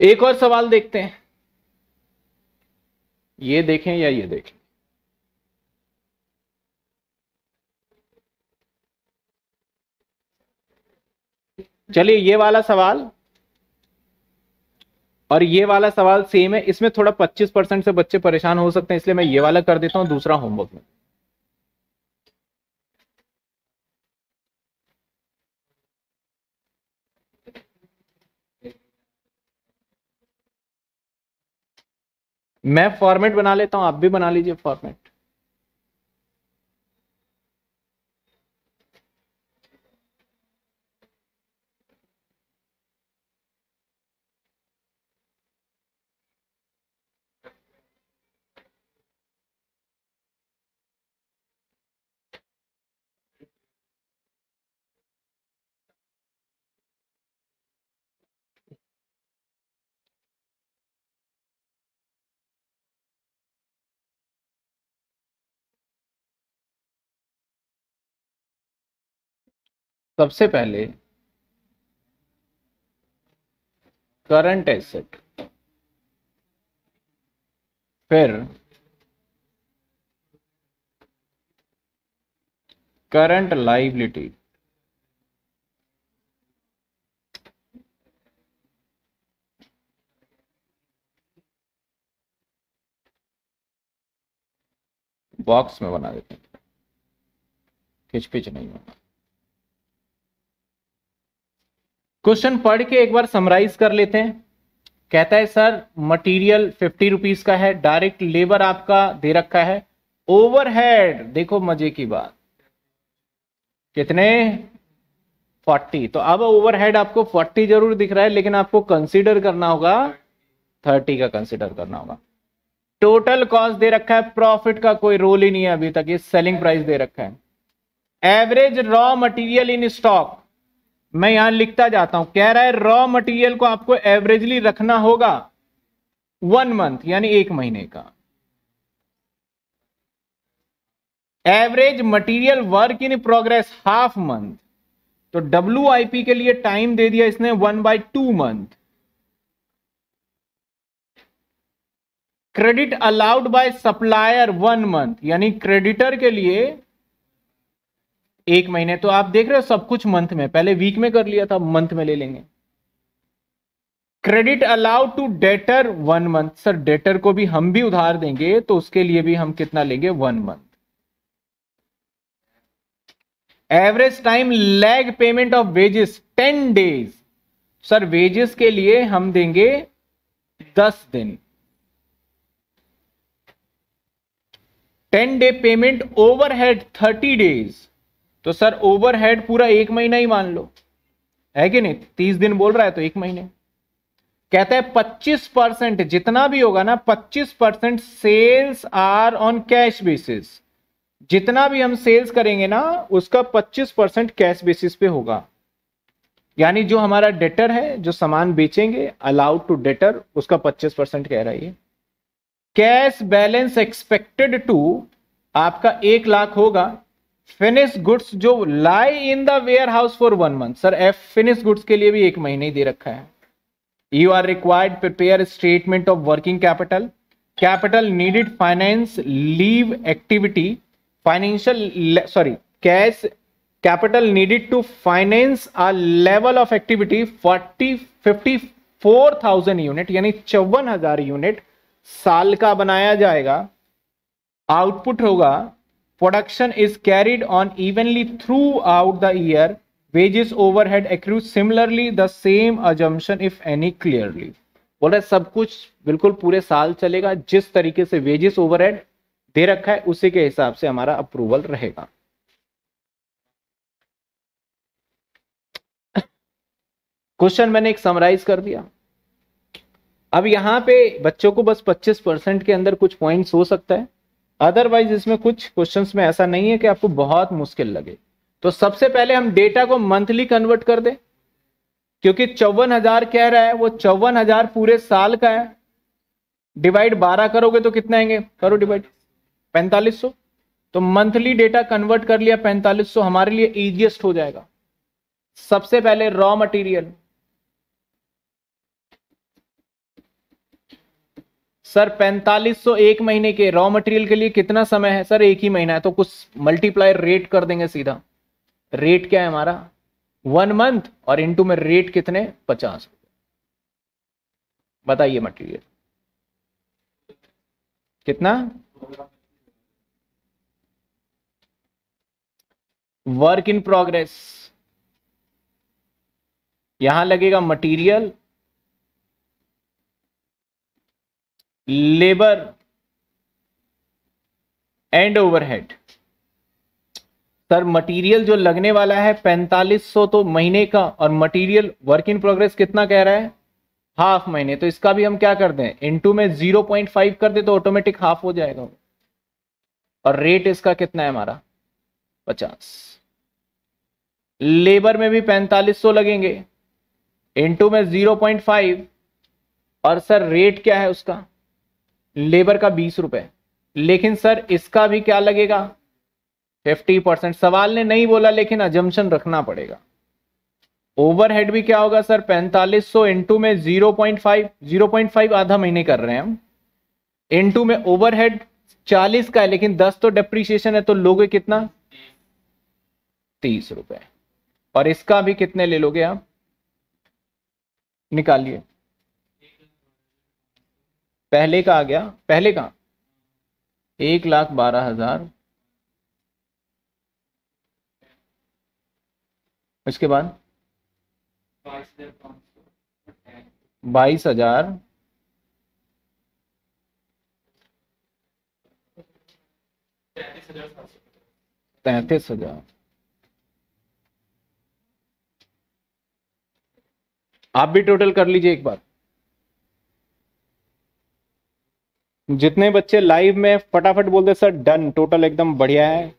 एक और सवाल देखते हैं। ये देखें या ये देखें? चलिए, ये वाला सवाल और ये वाला सवाल सेम है। इसमें थोड़ा 25 परसेंट से बच्चे परेशान हो सकते हैं, इसलिए मैं ये वाला कर देता हूँ, दूसरा होमवर्क में। मैं फॉर्मेट बना लेता हूँ आप भी बना लीजिए फॉर्मेट सबसे पहले करंट एसेट फिर करंट लाइबिलिटी बॉक्स में बना देते हैं। खिचपिच नहीं होगा क्वेश्चन पढ़ के एक बार समराइज कर लेते हैं। कहता है, सर मटेरियल फिफ्टी रुपीज़ का है डायरेक्ट लेबर आपका दे रखा है। ओवरहेड देखो मज़े की बात। कितने? फोर्टी तो अब ओवरहेड आपको फोर्टी ज़रूर दिख रहा है, लेकिन आपको कंसीडर करना होगा थर्टी का कंसीडर करना होगा। टोटल कॉस्ट दे रखा है प्रॉफिट का कोई रोल ही नहीं है अभी तक, ये सेलिंग प्राइस दे रखा है। Average raw material in stock मैं यहाँ लिखता जाता हूँ, कह रहा है रॉ मटेरियल को आपको एवरेजली रखना होगा वन मंथ यानी एक महीने का। Average material work in progress half month तो डब्ल्यू के लिए टाइम दे दिया इसने one by two month credit allowed by supplier one month यानी क्रेडिटर के लिए एक महीने तो आप देख रहे हो सब कुछ मंथ में। पहले वीक में कर लिया था मंथ में ले लेंगे। Credit allowed to debtor one month sir debtor को भी हम भी उधार देंगे तो उसके लिए भी हम कितना लेंगे? One month average time lag payment of wages ten days sir wages के लिए हम देंगे दस दिन। Ten day payment overhead thirty days तो सर ओवरहेड पूरा एक महीना ही मान लो। है कि नहीं? तीस दिन बोल रहा है तो एक महीने। कहता है पच्चीस परसेंट जितना भी होगा ना, पच्चीस percent sales are on cash basis जितना भी हम सेल्स करेंगे ना, उसका पच्चीस परसेंट कैश बेसिस पे होगा। यानी जो हमारा डेटर है, जो सामान बेचेंगे अलाउड टू डेटर उसका पच्चीस परसेंट कह रहा है कैश बैलेंस एक्सपेक्टेड टू आपका एक लाख होगा। फिनिश गुड्स जो lie in the warehouse for one month sir F finish goods के लिए भी एक महीने ही दे रखा है। You are required prepare statement of working capital capital needed finance leave activity financial sorry cash capital needed to finance a level of activity forty fifty four thousand unit यानी चौवन हज़ार यूनिट साल का बनाया जाएगा। आउटपुट होगा Production is carried on evenly throughout the year. Wages overhead accrue similarly, the same assumption, if any, clearly. बोल रहे सब कुछ बिल्कुल पूरे साल चलेगा, जिस तरीके से वेजेस ओवरहेड दे रखा है, उसी के हिसाब से हमारा अप्रूवल रहेगा क्वेश्चन मैंने एक समराइज कर दिया अब यहाँ पे बच्चों को बस 25 परसेंट के अंदर कुछ पॉइंट्स हो सकता है अदरवाइज़ इसमें कुछ क्वेश्चंस में ऐसा नहीं है कि आपको बहुत मुश्किल लगे। तो सबसे पहले हम डेटा को मंथली कन्वर्ट कर दें। क्योंकि चौवन हज़ार कह रहा है, वो चौवन हज़ार पूरे साल का है। डिवाइड बारह करोगे तो कितने आएँगे? करो डिवाइड पैंतालीस सौ। तो मंथली डेटा कन्वर्ट कर लिया, पैंतालीस सौ हमारे लिए इजिएस्ट हो जाएगा। सबसे पहले रॉ मटेरियल सर, पैंतालीस सौ एक महीने के रॉ मटेरियल के लिए कितना समय है? सर, एक ही महीना है तो कुछ मल्टीप्लाई रेट कर देंगे सीधा। रेट क्या है हमारा? वन मंथ और इनटू में रेट कितने? पचास बताइए मटेरियल कितना? वर्क इन प्रोग्रेस यहाँ लगेगा material labour and overhead. Sir material जो लगने वाला है 4500 तो महीने का, और मटेरियल वर्क इन प्रोग्रेस कितना कह रहा है? हाफ़ महीने। तो इसका भी हम क्या कर दें? इनटू में 0.5 कर दे तो ऑटोमेटिक हाफ़ हो जाएगा। और रेट इसका कितना है हमारा? 50 लेबर में भी 4500 लगेंगे। इनटू में 0.5 और सर रेट क्या है उसका? लेबर का बीस रुपए। लेकिन सर, इसका भी क्या लगेगा? Fifty percent. सवाल ने नहीं बोला, लेकिन अजम्पन रखना पड़ेगा। ओवरहेड भी क्या होगा सर? पैंतालीस सौ इंटू में zero point five zero point five आधा महीने कर रहे हैं हम। इंटू में ओवरहेड चालीस का है, लेकिन दस तो डेप्रीशिएशन है तो लोगे कितना? तीस रुपए। और इसका भी कितने ले लोगे आप? निकालिए। पहले का आ गया, पहले का? एक लाख बारह हज़ार। इसके बाद? बाईस हज़ार। तैतीस हज़ार। आप भी टोटल कर लीजिए एक बार। जितने बच्चे लाइव में फटाफट बोल दे सर डन टोटल एकदम बढ़िया है।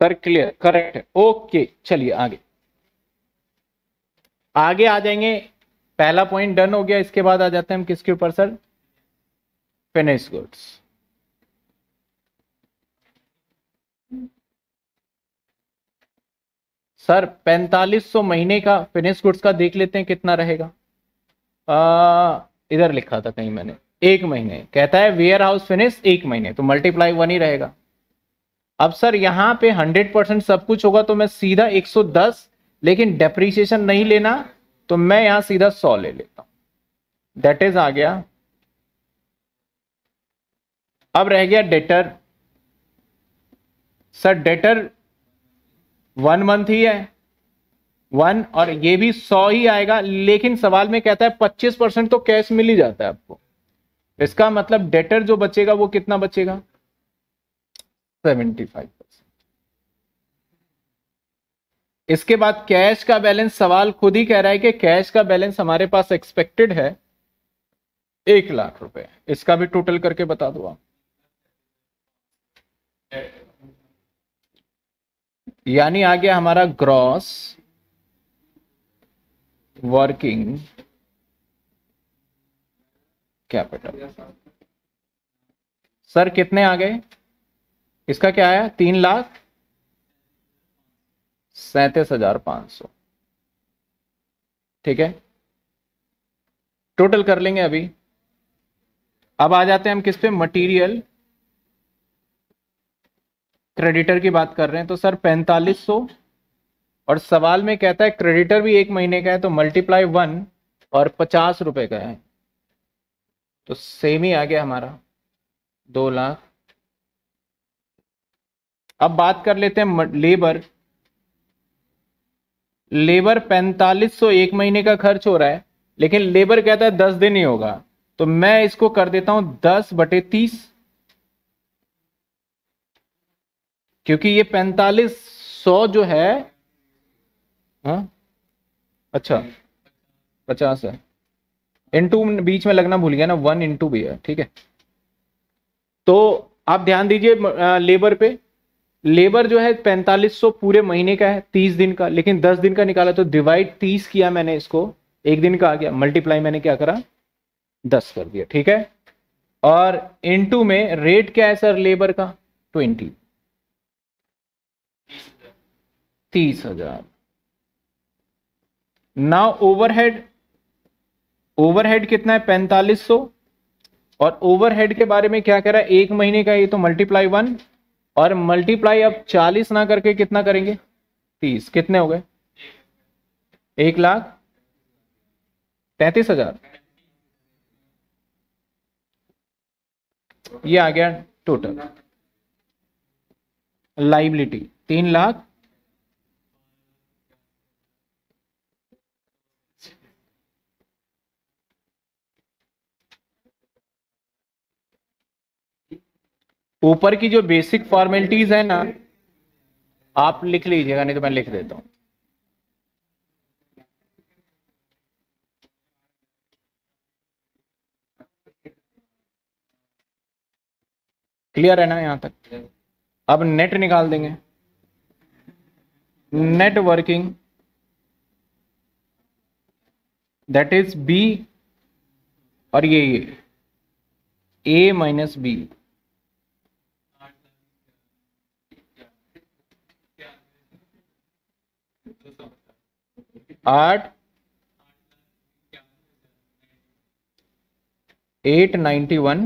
सर क्लियर करेक्ट है ओके चलिए आगे। आगे आ जाएँगे। पहला पॉइंट डन हो गया। इसके बाद आ जाते हैं हम किसके ऊपर सर फिनिश गुड्स सर 4500 महीने का फिनिश गुड्स का देख लेते हैं कितना रहेगा। इधर लिखा था कहीं मैंने। एक महीने। कहता है वेयर हाउस फिनिश एक महीने। तो मल्टीप्लाई वन ही रहेगा। अब सर यहाँ पे 100 परसेंट सब कुछ होगा तो मैं सीधा 110 लेकिन डेप्रीशिएशन नहीं लेना तो मैं यहाँ सीधा 100 ले लेता हूँ। दैट इज़ आ गया। अब रह गया debtor sir debtor one month ही है। वन और ये भी सौ ही आएगा, लेकिन सवाल में कहता है पच्चीस परसेंट तो कैश मिल ही जाता है आपको। इसका मतलब डेटर जो बचेगा वो कितना बचेगा? Seventy five percent. इसके बाद कैश का बैलेंस, सवाल खुद ही कह रहा है कि कैश का बैलेंस हमारे पास एक्सपेक्टेड है। एक लाख रुपए। इसका भी टोटल करके बता दो आप। यानी आ गया हमारा ग्रॉस, वर्किंग कैपिटल। सर, कितने आ गए? इसका क्या आया? तीन लाख सैतीस हज़ार पाँच सौ। ठीक है? टोटल कर लेंगे अभी। अब आ जाते हैं हम किस पे? मटेरियल क्रेडिटर की बात कर रहे हैं। तो सर, पैंतालीस सौ। और सवाल में कहता है क्रेडिटर भी एक महीने का है तो मल्टीप्लाई वन और पचास रुपए का है। तो सेम ही आ गया हमारा। दो लाख अब बात कर लेते हैं लेबर। लेबर पैंतालीस सौ एक महीने का खर्च हो रहा है, लेकिन लेबर कहता है दस दिन ही होगा। तो मैं इसको कर देता हूँ दस बटे तीस, क्योंकि ये पैंतालीस सौ जो है, हा? अच्छा पचास है। इंटू बीच में लगना भूल गया ना, वन इंटू भी है, ठीक है। तो आप ध्यान दीजिए लेबर पे। लेबर जो है पैंतालीस सौ पूरे महीने का है, तीस दिन का, लेकिन दस दिन का निकाला तो डिवाइड तीस किया मैंने इसको, एक दिन का आ गया मल्टीप्लाई मैंने क्या करा? दस कर दिया, ठीक है? और इनटू में रेट क्या है सर लेबर का? ट्वेंटी। तीस हज़ार। नाउ ओवरहेड ओवरहेड कितना है? पैंतालीस सौ। और ओवरहेड के बारे में क्या कह रहा है? एक महीने का ये तो मल्टीप्लाई वन और मल्टीप्लाई अब चालीस ना करके कितना करेंगे? तीस। कितने हो गए? एक लाख तैतीस हज़ार। ये आ गया टोटल लाइबिलिटी तीन लाख ऊपर की जो बेसिक फॉर्मेलिटीज है ना, आप लिख लीजिएगा, नहीं तो मैं लिख देता हूँ। क्लियर है ना यहाँ तक? अब नेट निकाल देंगे। नेटवर्किंग दैट इज़ बी और ये ए माइनस बी आठ एट नाइन्टी वन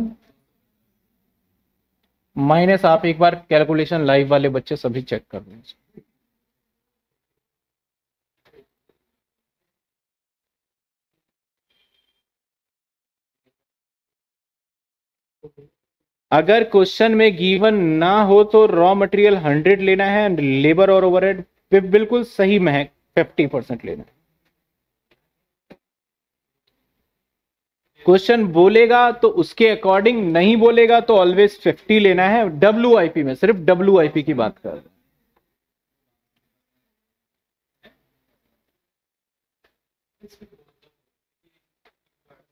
माइनस आप एक बार कैलकुलेशन लाइव वाले बच्चे सभी चेक कर लें। अगर क्वेश्चन में गिवन ना हो तो रॉ मटेरियल हंड्रेड लेना है एंड लेबर और ओवरहेड बिल्कुल सही महक फिफ्टी परसेंट लेना क्वेश्चन बोलेगा तो उसके अकॉर्डिंग नहीं बोलेगा तो ऑलवेज फिफ्टी लेना है। डब्ल्यू में सिर्फ़ डब्ल्यू की बात कर रहे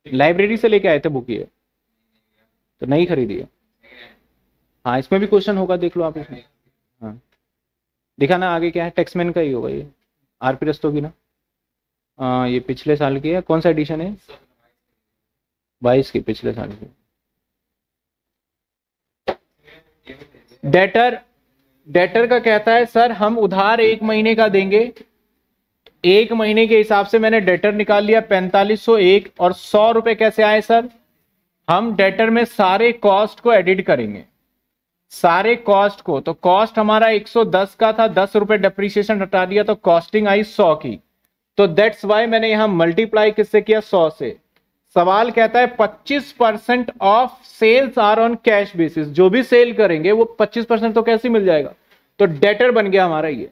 लाइब्रेरी से लेके आए थे बुक ये। तो नहीं खरीदी है। हाँ इसमें भी क्वेश्चन होगा, देख लो आप इसमें। हाँ। दिखाना आगे क्या है टेक्समैन का ही होगा ये। आर पी रस्तोगी ना? आ, ये पिछले साल की है? कौन सा एडिशन है? बाईस की पिछले साल की। डेटर डेटर का कहता है सर हम उधार एक महीने का देंगे। एक महीने के हिसाब से मैंने डेटर निकाल लिया पैंतालीस सौ एक और सौ रुपए कैसे आए सर? हम डेटर में सारे कॉस्ट को एडिट करेंगे। सारे कॉस्ट को तो कॉस्ट हमारा 110 का था, दस रुपए डेप्रीशिएशन हटा दिया तो कॉस्टिंग आई 100 की। तो दैट्स वाई मैंने यहाँ मल्टीप्लाई किससे किया? 100 से। सवाल कहता है 25 percent of sales are on cash basis जो भी सेल करेंगे, वो 25 परसेंट तो कैसे मिल जाएगा? तो डेटर बन गया हमारा ये।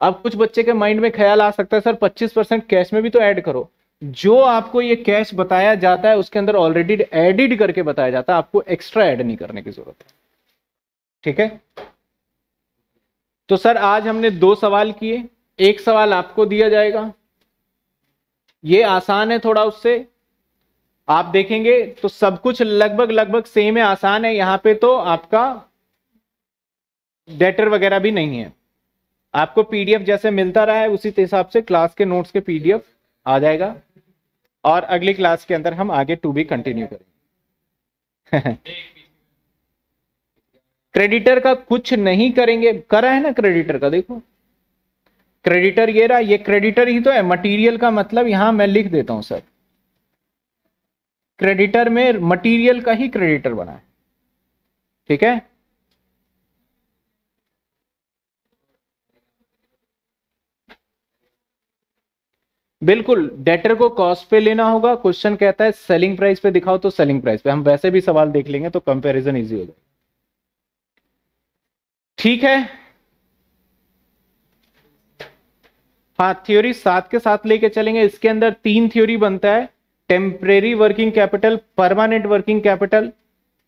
अब कुछ बच्चे के माइंड में ख्याल आ सकता है, सर 25 परसेंट कैश में भी तो ऐड करो। जो आपको ये कैश बताया जाता है, उसके अंदर ऑलरेडी एडिड करके बताया जाता है, आपको एक्स्ट्रा ऐड नहीं करने की ज़रूरत है। ठीक है? तो सर, आज हमने दो सवाल किए। एक सवाल आपको दिया जाएगा। ये आसान है थोड़ा उससे। आप देखेंगे तो सब कुछ लगभग लगभग सेम है, आसान है। यहाँ पे तो आपका डेटर वगैरह भी नहीं है। आपको पीडीएफ जैसे मिलता रहा है, उसी हिसाब से क्लास के नोट्स के पीडीएफ आ जाएगा। और अगली क्लास के अंदर हम आगे टू बी कंटिन्यू करेंगे। क्रेडिटर का कुछ नहीं करेंगे। करा है ना क्रेडिटर का, देखो। क्रेडिटर ये रहा, ये क्रेडिटर ही तो है। मटेरियल का मतलब यहाँ मैं लिख देता हूँ सर क्रेडिटर में मटेरियल का ही क्रेडिटर बना है। ठीक है? बिल्कुल डेटर को कॉस्ट पे लेना होगा। क्वेश्चन कहता है सेलिंग प्राइस पे दिखाओ तो सेलिंग प्राइस पे। हम वैसे भी सवाल देख लेंगे तो कंपैरिजन इजी हो जाएगा। ठीक है? हाँ थ्योरी साथ के साथ लेके चलेंगे। इसके अंदर तीन थ्योरी बनता है। Temporary working capital permanent working capital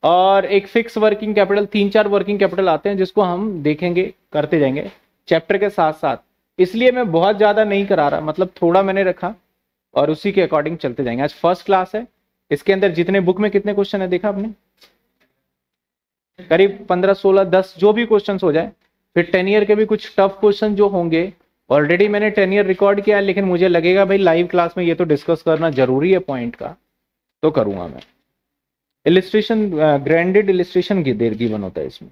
और एक फिक्स वर्किंग कैपिटल तीन चार वर्किंग कैपिटल आते हैं जिसको हम देखेंगे, करते जाएँगे चैप्टर के साथ साथ। इसलिए मैं बहुत ज़्यादा नहीं करा रहा मतलब थोड़ा मैंने रखा और उसी के अकॉर्डिंग चलते जाएँगे। आज फ़र्स्ट क्लास है। इसके अंदर जितने बुक में कितने क्वेश्चन है, देखा आपने? करीब पंद्रह, सोलह, दस, जो भी क्वेश्चन हो जाए, फिर टेन ईयर के भी कुछ टफ क्वेश्चन जो होंगे ऑलरेडी मैंने टेन ईयर रिकॉर्ड किया है, लेकिन मुझे लगेगा भाई लाइव क्लास में ये तो डिस्कस करना ज़रूरी है पॉइंट का तो करूँगा मैं। इलिस्ट्रेशन ग्रैंडेड इलिस्ट्रेशन की देर की बन होता है इसमें।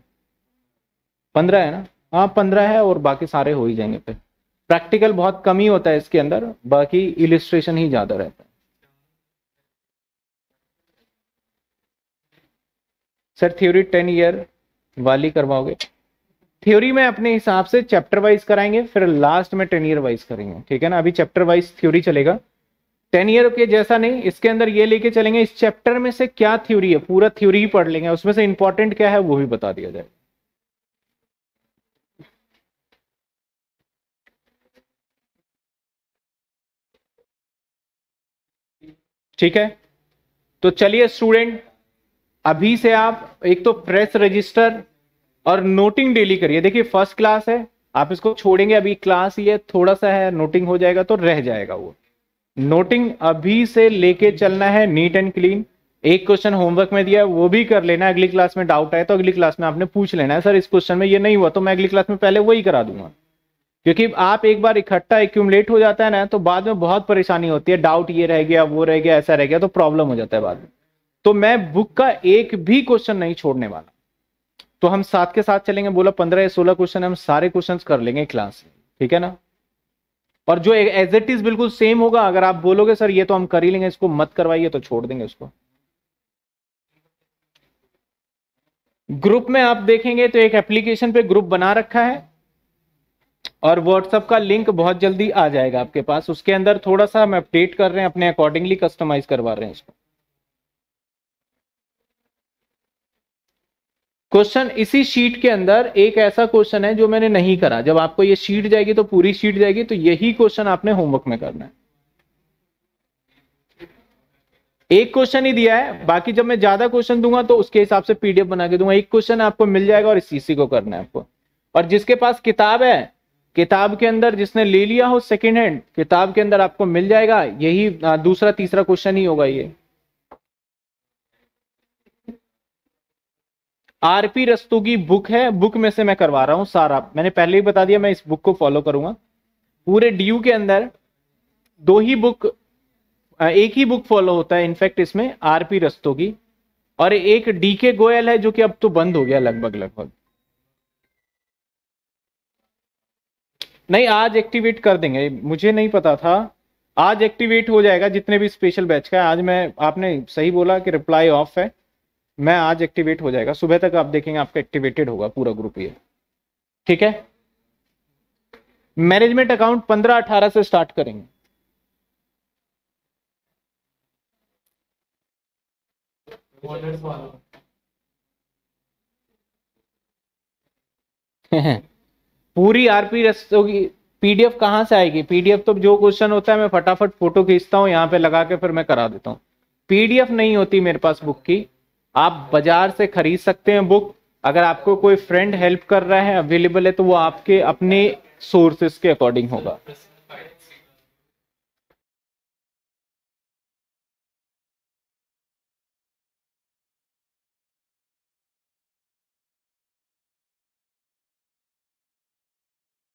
पंद्रह है ना? हाँ पंद्रह है और बाकी सारे हो ही जाएँगे फिर। प्रैक्टिकल बहुत कम ही होता है इसके अंदर, बाकी इलिस्ट्रेशन ही ज़्यादा रहता है। सर थ्योरी टेन ईयर वाली करवाओगे? थ्योरी में अपने हिसाब से चैप्टर वाइज कराएँगे, फिर लास्ट में टेन ईयर वाइज करेंगे, ठीक है ना? अभी चैप्टर वाइज थ्योरी चलेगा। टेन ईयर के जैसा नहीं, इसके अंदर ये लेके चलेंगे, इस चैप्टर में से क्या थ्योरी है? पूरा थ्योरी ही पढ़ लेंगे, उसमें से इंपॉर्टेंट क्या है, वो भी बता दिया जाए। ठीक है? तो चलिए स्टूडेंट अभी से आप एक तो प्रेस रजिस्टर और नोटिंग डेली करिए। देखिए फ़र्स्ट क्लास है, आप इसको छोड़ेंगे, अभी क्लास ही है थोड़ा सा है नोटिंग हो जाएगा तो रह जाएगा वो। नोटिंग अभी से लेके चलना है नीट एंड क्लीन एक क्वेश्चन होमवर्क में दिया, वो भी कर लेना, अगली क्लास में डाउट आए तो अगली क्लास में आपने पूछ लेना है। सर इस क्वेश्चन में ये नहीं हुआ तो मैं अगली क्लास में पहले वही करा दूँगा। क्योंकि आप एक बार इकट्ठा एक्यूमलेट हो जाता है ना तो बाद में बहुत परेशानी होती है। डाउट ये रह गया, वो रह गया, ऐसा रह गया तो प्रॉब्लम हो जाता है बाद में। तो मैं बुक का एक भी क्वेश्चन नहीं छोड़ने वाला। तो हम साथ के साथ चलेंगे, बोला पंद्रह या सोलह क्वेश्चन हम सारे क्वेश्चन कर लेंगे क्लास में, ठीक है ना? और जो एज इट इज़ बिल्कुल सेम होगा, अगर आप बोलोगे, सर, ये तो हम कर ही लेंगे, इसको मत करवाइए तो छोड़ देंगे उसको। ग्रुप में आप देखेंगे तो एक एप्लीकेशन पे ग्रुप बना रखा है, और व्हाट्सएप का लिंक बहुत जल्दी आ जाएगा आपके पास। उसके अंदर थोड़ा सा हम अपडेट कर रहे हैं, अपने अकॉर्डिंगली कस्टमाइज करवा रहे हैं इसको। क्वेश्चन इसी शीट के अंदर एक ऐसा क्वेश्चन है जो मैंने नहीं करा। जब आपको ये शीट जाएगी तो पूरी शीट जाएगी तो यही क्वेश्चन आपने होमवर्क में करना है। एक क्वेश्चन ही दिया है, बाकी जब मैं ज़्यादा क्वेश्चन दूँगा तो उसके हिसाब से पीडीएफ बना के दूँगा। एक क्वेश्चन आपको मिल जाएगा और इसी को करना है आपको। और जिसके पास किताब है, किताब के अंदर जिसने ले लिया हो सेकेंड हैंड किताब के अंदर आपको मिल जाएगा। यही दूसरा तीसरा क्वेश्चन ही होगा ये। आरपी रस्तों की बुक है, बुक में से मैं करवा रहा हूँ सारा। मैंने पहले ही बता दिया, मैं इस बुक को फॉलो करूँगा। पूरे डीयू के अंदर दो ही बुक एक ही बुक फॉलो होता है, इनफैक्ट इसमें आरपी रस्तों की। और एक डी के गोयल है, जो कि अब तो बंद हो गया लगभग लगभग। नहीं, आज एक्टिवेट कर देंगे। मुझे नहीं पता था। आज एक्टिवेट हो जाएगा, जितने भी स्पेशल बैच का आज मैं, आपने सही बोला कि रिप्लाई ऑफ़ है। मैं आज एक्टिवेट हो जाएगा। सुबह तक आप देखेंगे आपका एक्टिवेटेड होगा पूरा ग्रुप ये। ठीक है? मैनेजमेंट अकाउंट पंद्रह अठारह से स्टार्ट करेंगे। पूरी आरपी होगी पीडीएफ कहाँ से आएगी? पीडीएफ तो जो क्वेश्चन होता है, मैं फटाफट फ़ोटो खींचता हूँ, यहाँ पे लगा के फिर मैं करा देता हूँ। पीडीएफ नहीं होती मेरे पास बुक की। आप बाज़ार से खरीद सकते हैं बुक। अगर आपको कोई फ्रेंड हेल्प कर रहा है अवेलेबल है तो वो आपके अपने सोर्सेस के अकॉर्डिंग होगा।